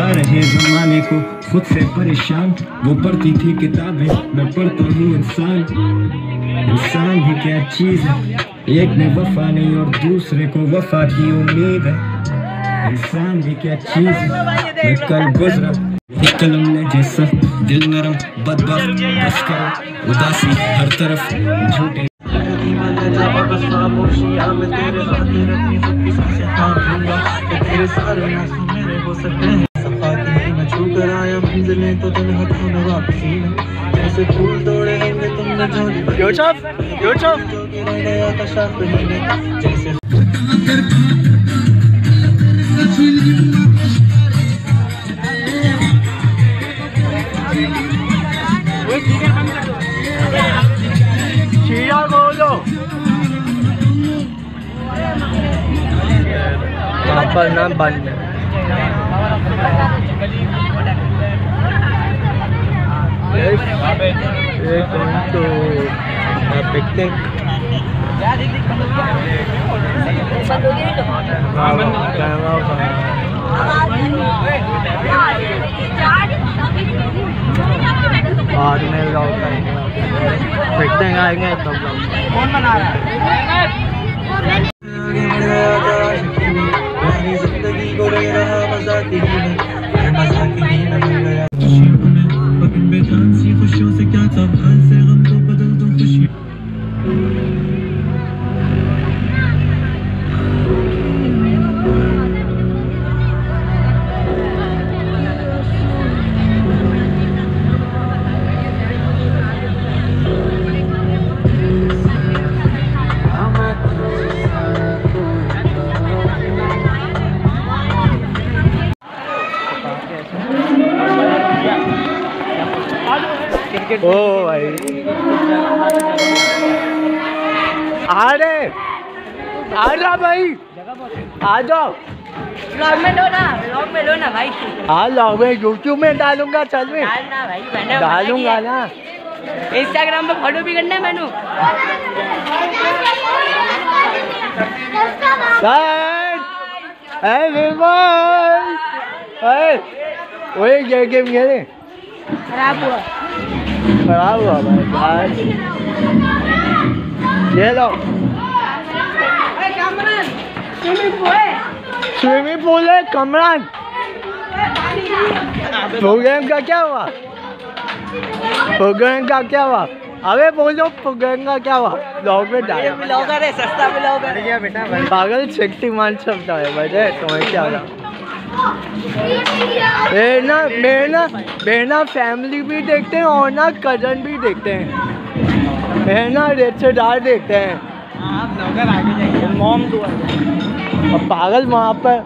हंसा रहे जमाने को, खुद से परेशान। वो पढ़ती थी किताबें, मैं पढ़ता हूँ इंसान। इंसान भी क्या चीज़ है? एक में वफा नहीं और दूसरे को वफा की उम्मीद है। इंसान भी क्या चीज़ है? मैं कल गुजरा। कलम ने जैसा दिल नरम बदबख्त उदासी, हर तरफ़ झूठे। तेरे सारे मेरे हो सकते हैं। सफ़ा की ही मैं छू कर आया मंजिलें तो दिल हाथों में वापसी जैसे फूल तोड़े होंगे तुमने झोली जो गिर गया कशाफ ही में जैसे शीरा बोलो। यहाँ पर ना बंद है एक एक तो पिकनिक बाद में लोग। पिकनिक आएँगे तब लोग आगे मैं मज़ाक ओ भाई। आ रहे आ जा भाई आ जाओ। ब्लॉग में लो ना ब्लॉग में लो ना भाई। आ लो मैं यूट्यूब में डालूँगा चल में। डालना भाई मैंने डालूँगा ना। इंस्टाग्राम पे फॉलो भी करना है मैनू। ओए गेम खेले। खराब हुआ। खराब हुआ भाई ये लो स्विमिंग पूल है कमरान। प्रोग्राम का क्या हुआ? प्रोग्राम का क्या हुआ? अबे बोलो प्रोग्राम का क्या हुआ? ब्लॉग में डाल। ब्लॉगर है सस्ता ब्लॉगर है। बेटा पागल शक्तिमान शब्द है बजे तुम्हें क्या लगा मेरे ना मेरे ना मेरे ना फैमिली भी देखते हैं और ना कज़न भी देखते हैं। मेरे ना रिश्तेदार देखते हैं। मॉम अब पागल वहाँ पर।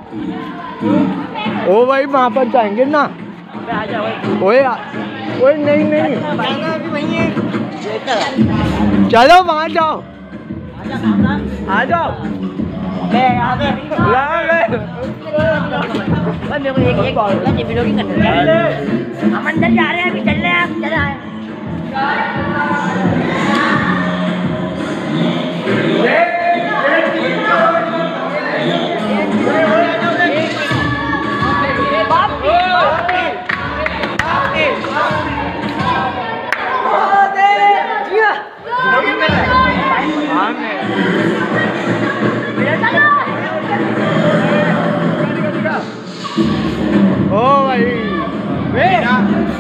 ओ भाई वहाँ पर जाएँगे ना? ओए ओए नहीं नहीं। चलो वहाँ जाओ। आ जाओ। मेरे को एक एक वीडियो की करना है हम अंदर जा रहे हैं अभी चल रहे हैं आप चल रहे हैं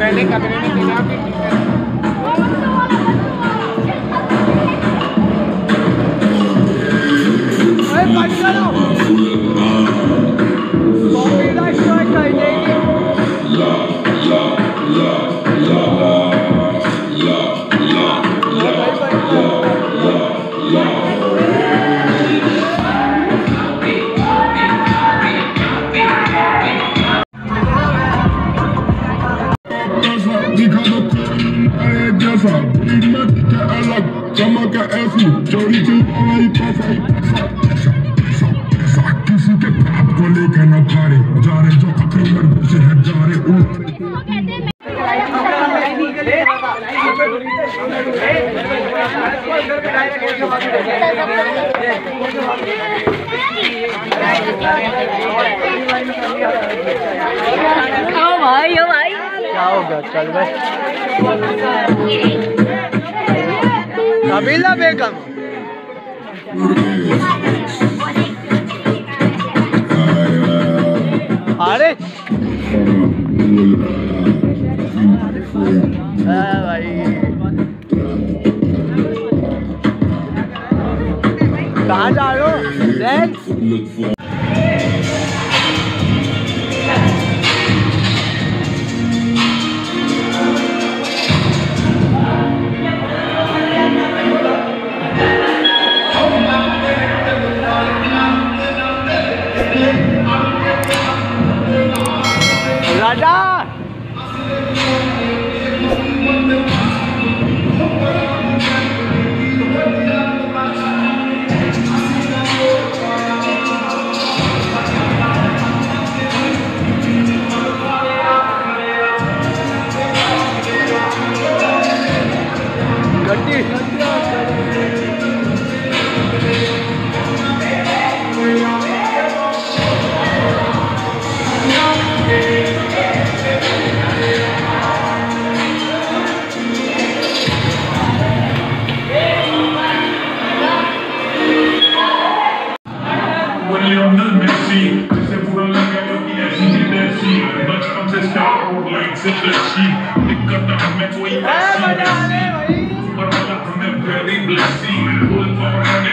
standing community cannot I'm it. दिखा दो अरे जैसा बड़ी मत के अलग चमक ऐसी चोरी चल पैसा किसी के बाप को लेकर न भारे जा रहे जो अपने मर्द से है जा रहे उठ you. ओ भाई भाई क्या हो गया चल बे नबीला बेगम। अरे। Radar! seamless, seamless, bulletproof.